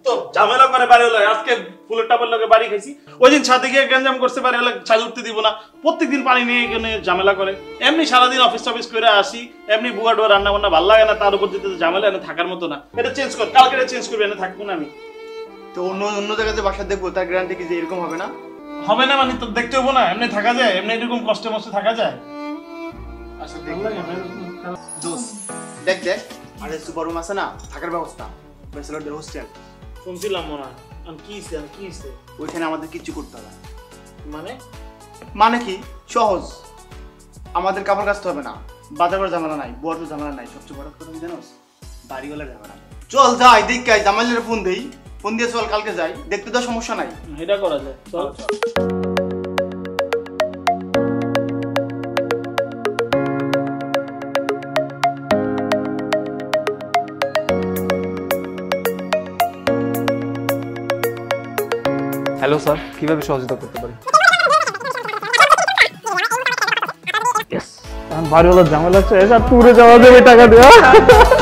এত ঝামেলা করে বাড়ি হলো। আজকে ফুলের টাপের লোকে বাড়ি খাইছি। ওই দিন ছাদে গিয়ে গ্যাঞ্জাম করতে পারে হলে ছাদ উঠতে দিব না। প্রত্যেকদিন পানি নিয়ে এখানে ঝামেলা করে। এমনি সারাদিন অফিস টফিস করে আসি এমনি বুয়া ডুয়া রান্না বান্না ভালো লাগে না তার উপর যেতে ঝামেলা এনে থাকার মতো না। এটা চেঞ্জ কর কালকে এটা চেঞ্জ করবে এনে থাকব না আমি। তো অন্য অন্য জায়গাতে বাসা দেখব তার গ্যারান্টি কি যে এরকম হবে না? হবে না মানে তো দেখতে হব না এমনি থাকা যায় এমনি এরকম কষ্টে মষ্টে থাকা যায়। আচ্ছা দেখ দেখ আরে সুপার রুম আছে না থাকার ব্যবস্থা। ব্যাচেলরদের হোস্টেল শুনছিলাম মনে হয়। আমি কি আমি কি ওইখানে আমাদের কিচ্ছু করতে হবে না। মানে? মানে কি? সহজ। আমাদের কাপড় কাচতে হবে না। বাজার করার ঝামেলা নাই বড় ঝামেলা নাই। সবচেয়ে বড় কথা কি জানোস বাড়িওয়ালা ঝামেলা। চল যাই দেখ কাই জামাইলের ফোন দেই। ফোন দিয়ে চল কালকে যাই। দেখতে তো সমস্যা নাই। এটা করা যায়। চল। হ্যালো স্যার কীভাবে সহযোগিতা করতে পারি? বাড়িওয়ালা ঝামেলা আছে এসব ট্যুরে যাওয়া যাবে টাকা দেওয়া।